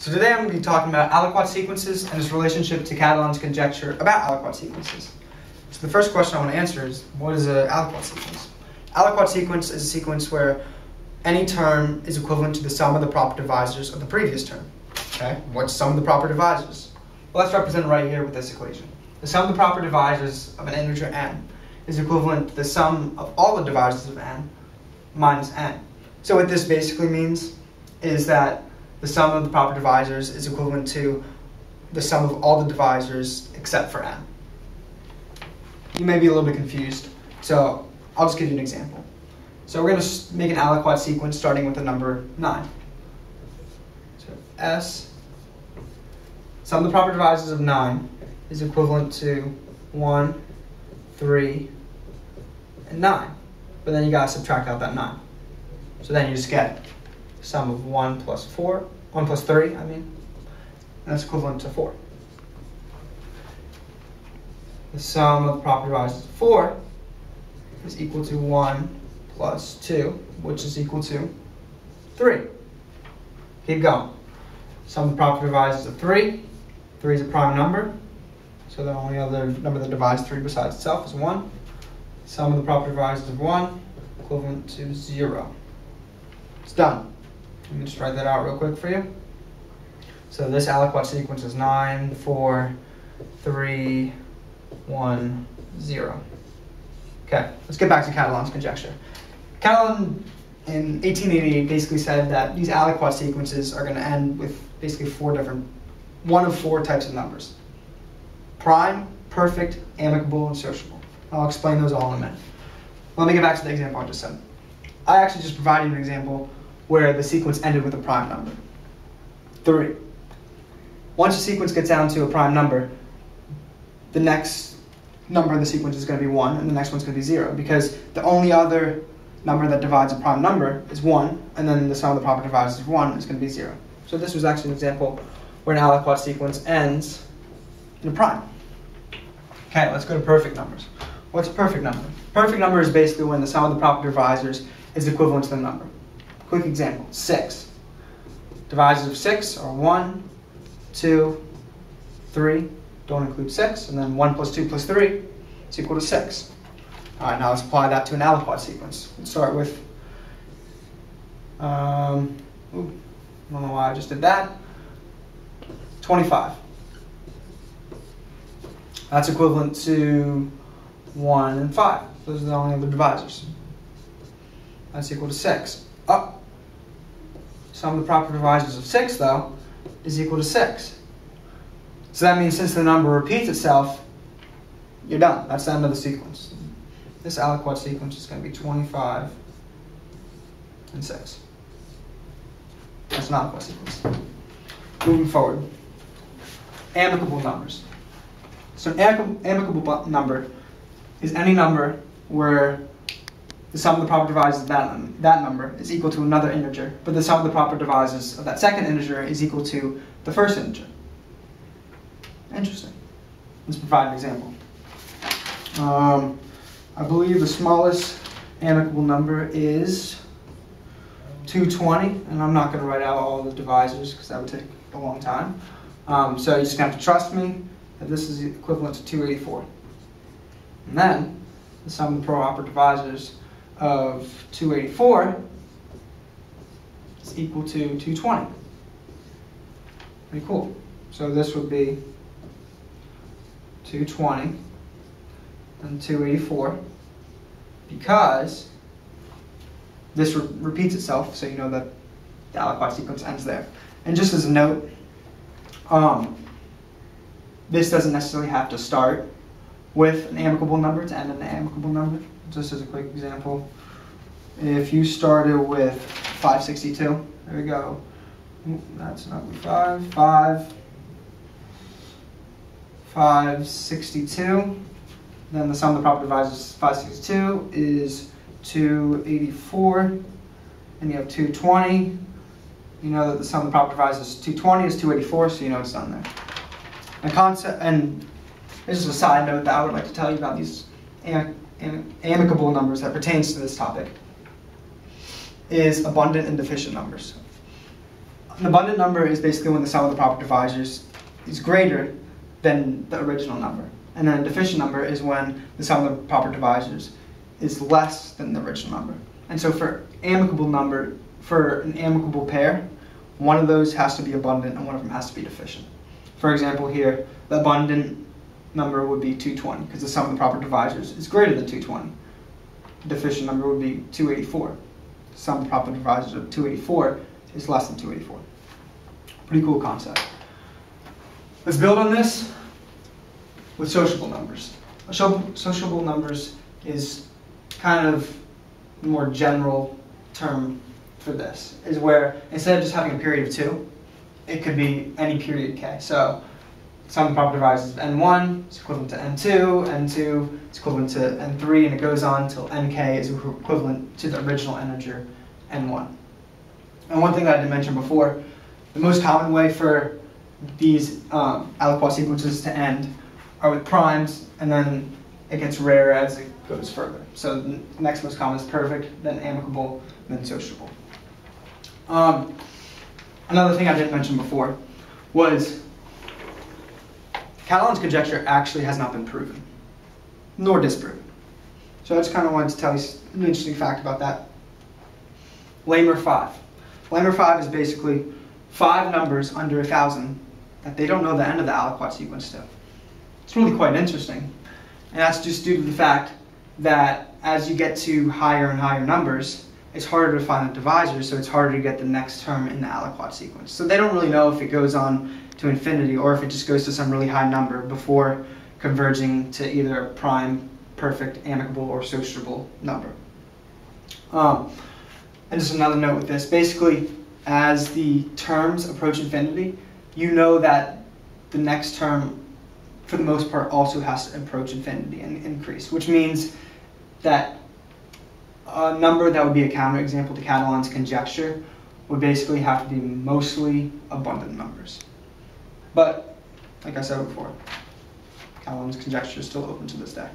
So today I'm going to be talking about aliquot sequences and its relationship to Catalan's conjecture about aliquot sequences. So the first question I want to answer is, what is an aliquot sequence? Aliquot sequence is a sequence where any term is equivalent to the sum of the proper divisors of the previous term. Okay, what's sum of the proper divisors? Well, let's represent right here with this equation. The sum of the proper divisors of an integer n is equivalent to the sum of all the divisors of n minus n. So what this basically means is that the sum of the proper divisors is equivalent to the sum of all the divisors except for n. You may be a little bit confused, so I'll just give you an example. So we're going to make an aliquot sequence starting with the number 9. So s, sum of the proper divisors of 9 is equivalent to 1, 3, and 9. But then you got to subtract out that 9. So then you just get sum of 1 plus 4, 1 plus 3, I mean, that's equivalent to 4. The sum of the proper divisors of 4 is equal to 1 plus 2, which is equal to 3. Keep going. Sum of the proper divisors of 3. 3 is a prime number, so the only other number that divides 3 besides itself is 1. Sum of the proper divisors of 1, equivalent to 0. It's done. Let me just write that out real quick for you. So this aliquot sequence is 9, 4, 3, 1, 0. Okay, let's get back to Catalan's conjecture. Catalan in 1888 basically said that these aliquot sequences are going to end with basically four different, one of four types of numbers. Prime, perfect, amicable, and sociable. I'll explain those all in a minute. Let me get back to the example I just said. I actually just provided an example where the sequence ended with a prime number. Three. Once a sequence gets down to a prime number, the next number in the sequence is going to be 1, and the next one's going to be 0, because the only other number that divides a prime number is 1, and then the sum of the proper divisors of 1 is going to be 0. So this was actually an example where an aliquot sequence ends in a prime. Okay, let's go to perfect numbers. What's a perfect number? Perfect number is basically when the sum of the proper divisors is equivalent to the number. Quick example, 6. Divisors of 6 are 1, 2, 3, don't include 6, and then 1 plus 2 plus 3 is equal to 6. All right, now let's apply that to an aliquot sequence. Let's start with, um, ooh, I don't know why I just did that, 25. That's equivalent to 1 and 5. Those are the only other divisors. That's equal to 6. Up. Oh. Sum of the proper divisors of 6, though, is equal to 6. So that means since the number repeats itself, you're done. That's the end of the sequence. This aliquot sequence is going to be 25 and 6. That's an aliquot sequence. Moving forward. Amicable numbers. So an amicable number is any number where the sum of the proper divisors of that, that number is equal to another integer, but the sum of the proper divisors of that second integer is equal to the first integer. Interesting. Let's provide an example. Um, I believe the smallest amicable number is 220, and I'm not going to write out all the divisors because that would take a long time. Um, so you just have to trust me that this is equivalent to 284. And then the sum of the proper divisors of 284 is equal to 220. Pretty cool. So this would be 220 and 284 because this re repeats itself, so you know that the aliquot sequence ends there. And just as a note, um, this doesn't necessarily have to start with an amicable number to end in an amicable number. Just as a quick example, if you started with 562, there we go. That's not 5, 5, 562. Then the sum of the proper divisors 562 is 284. And you have 220. You know that the sum of the proper divisors 220 is 284, so you know it's done there. And concept, and this is a side note that I would like to tell you about these am am amicable numbers that pertains to this topic is abundant and deficient numbers. An abundant number is basically when the sum of the proper divisors is greater than the original number. And then a deficient number is when the sum of the proper divisors is less than the original number. And so for amicable number, for an amicable pair, one of those has to be abundant and one of them has to be deficient. For example, here, the abundant number would be 220 because the sum of the proper divisors is greater than 220. The deficient number would be 284. The sum of the proper divisors of 284 is less than 284. Pretty cool concept. Let's build on this with sociable numbers. Sociable numbers is kind of more general term for this, is where instead of just having a period of two, it could be any period k. So sum of the proper divisors of n1 is equivalent to n2, n2 is equivalent to n3, and it goes on until nk is equivalent to the original integer n1. And one thing I didn't mention before, the most common way for these um, aliquot sequences to end are with primes, and then it gets rarer as it goes further. So the next most common is perfect, then amicable, then sociable. Um, another thing I didn't mention before was Catalan's conjecture actually has not been proven, nor disproven. So I just kind of wanted to tell you an interesting fact about that. Lehmer 5. Lehmer 5 is basically five numbers under a thousand that they don't know the end of the aliquot sequence to. It's really quite interesting. And that's just due to the fact that as you get to higher and higher numbers, it's harder to find the divisor, so it's harder to get the next term in the aliquot sequence. So they don't really know if it goes on to infinity or if it just goes to some really high number before converging to either a prime, perfect, amicable, or sociable number. Um, and just another note with this, basically, as the terms approach infinity, you know that the next term, for the most part, also has to approach infinity and increase, which means that a number that would be a counterexample to Catalan's conjecture would basically have to be mostly abundant numbers. But, like I said before, Catalan's conjecture is still open to this day.